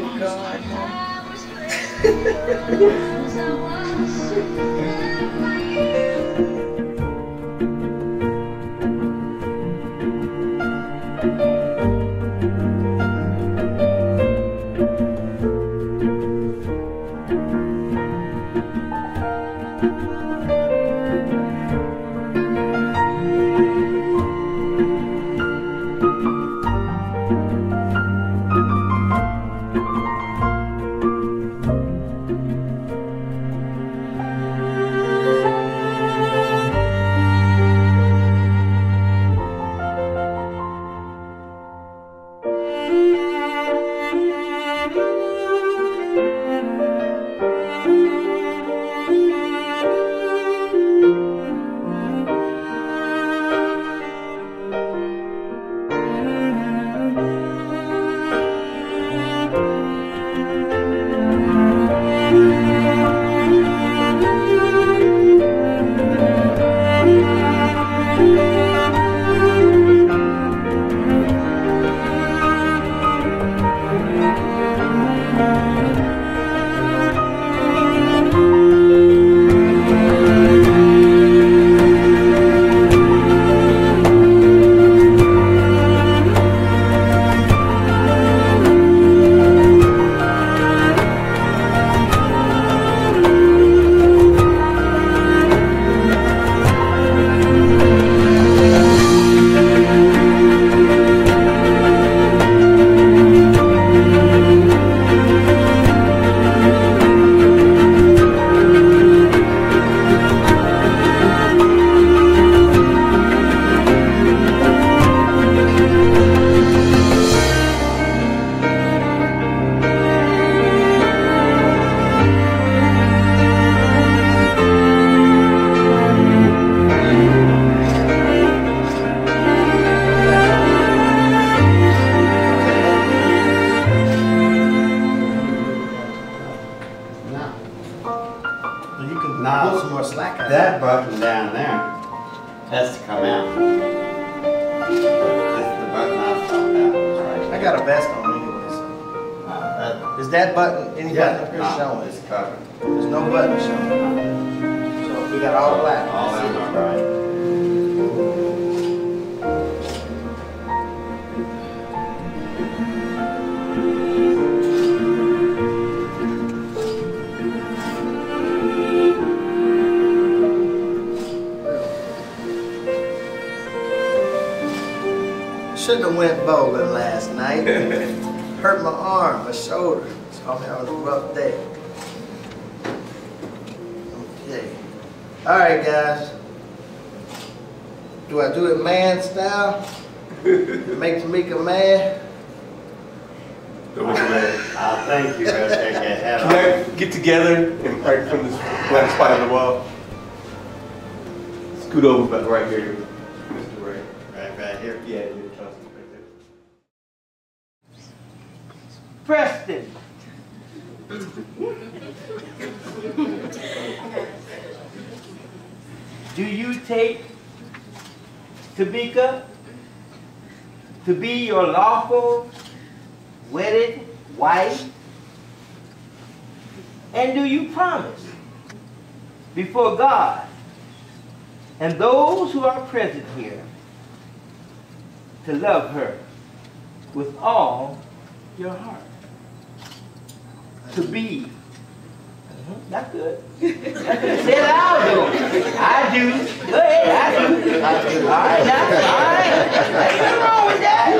my god. You can Now, pull some more slack out. That button down there has to come out. This the button I was talking about, right? I got a vest on anyway, so. Uh, Is that button, any that- button up here no, showing? It's covered. There's no button showing. So we got all black. All them are right. Shouldn't have went bowling last night. Hurt my arm, my shoulder. So I'm having a rough day. Okay. All right, guys. Do I do it man style? Make Tamika mad? I think you better take that hat Can off. I get together and right from this black spot on the wall? Scoot over about right here, Mr. Ray. Right, right here. Yeah, yeah, trust me, right there. Preston. Do you take Tamika to be your lawful wedded wife? And do you promise before God and those who are present here to love her with all your heart? To be. That's good. That's good. Say it loud though. I do. Go ahead, I do. I do. All right, now, all right. Ain't nothing wrong with that.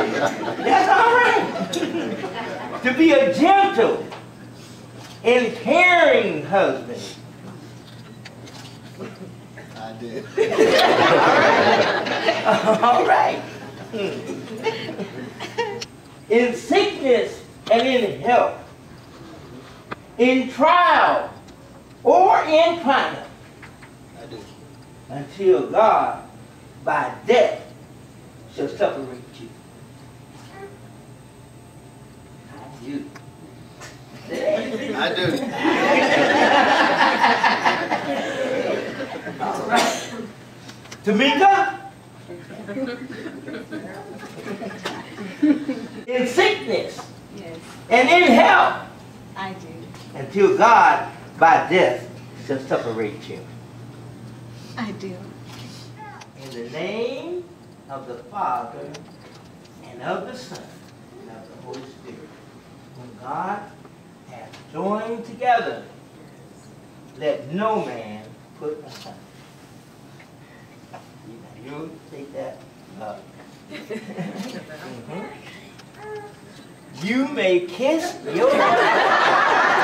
That's all right. to be a gentle and caring husband. I did. All right. Hmm. In sickness and in health, in trial or in triumph, I do. until God by death shall separate you. I do. I do. Tamika? in sickness Yes, and in health, I do. Until God by death shall separate you. I do. In the name of the Father, and of the Son, and of the Holy Spirit, whom God hath joined together, let no man put asunder. You- You take that up. Mhm. You may kiss your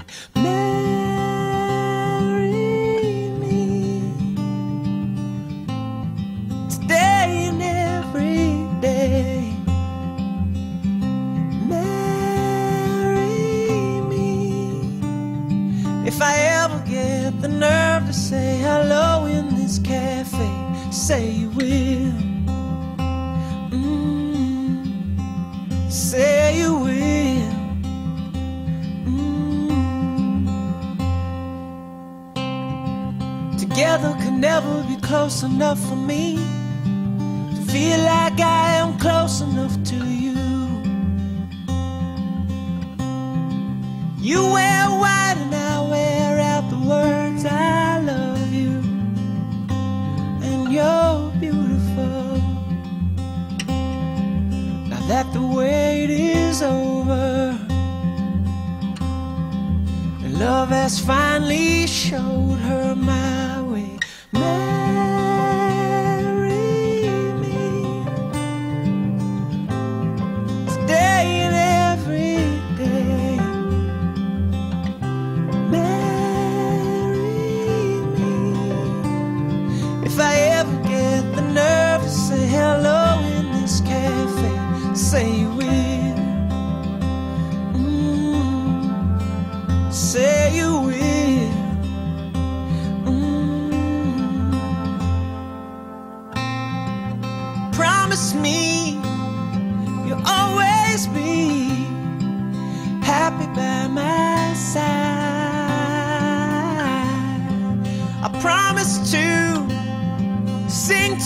If I ever get the nerve to say hello in this cafe. Say you will. Mm say you will. Mm. Together could never be close enough for me to feel like I am close enough to you. You wear white and I words I love you, and you're beautiful. Now that the wait is over and love has finally showed her my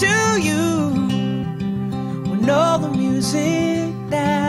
to you when all the music dies.